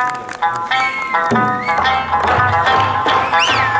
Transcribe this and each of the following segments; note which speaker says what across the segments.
Speaker 1: Thank you.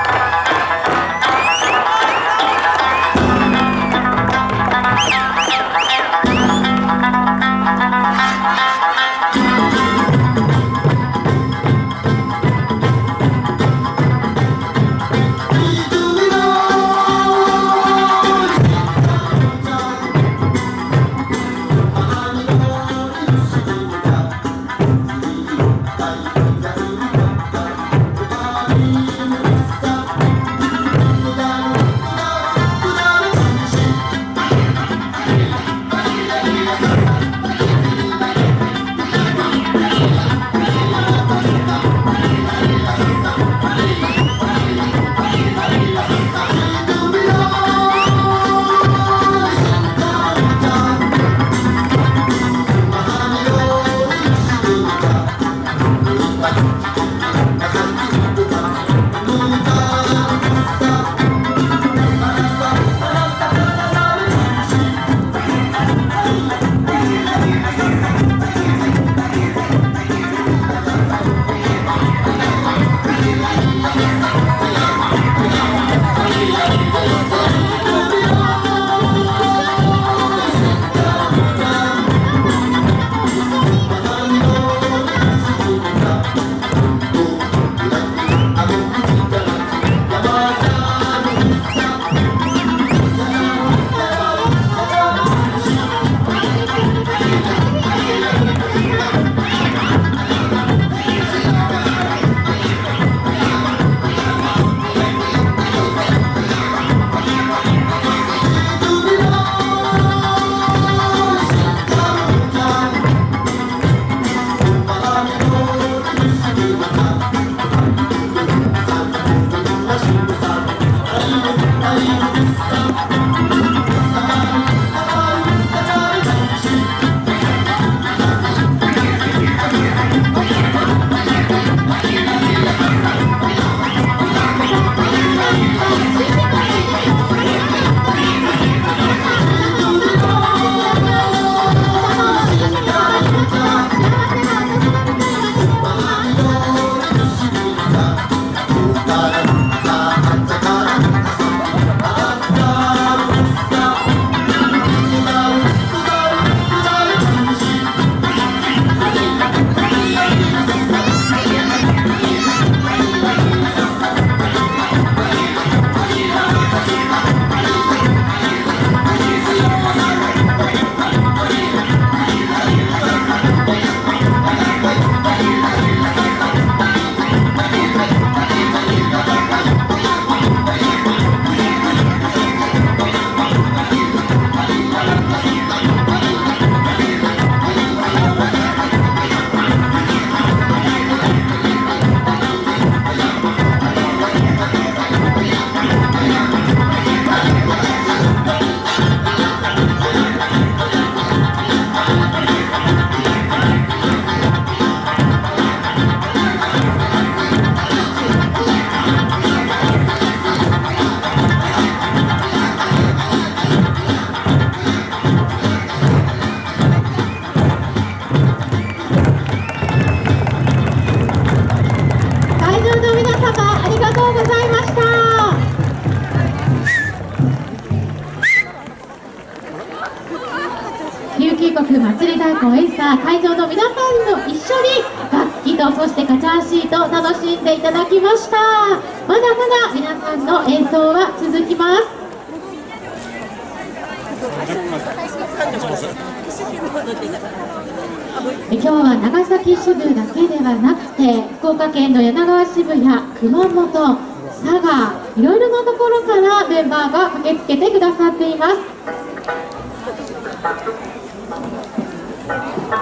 Speaker 2: 祭り大根エンサー会場の皆さんと一緒に楽器とそしてカチャーシート楽しんでいただきました。まだまだ皆さんの演奏は続きます。今日は長崎支部だけではなくて福岡県の柳川支部や熊本佐賀いろいろなところからメンバーが駆けつけてくださっています。Thank you.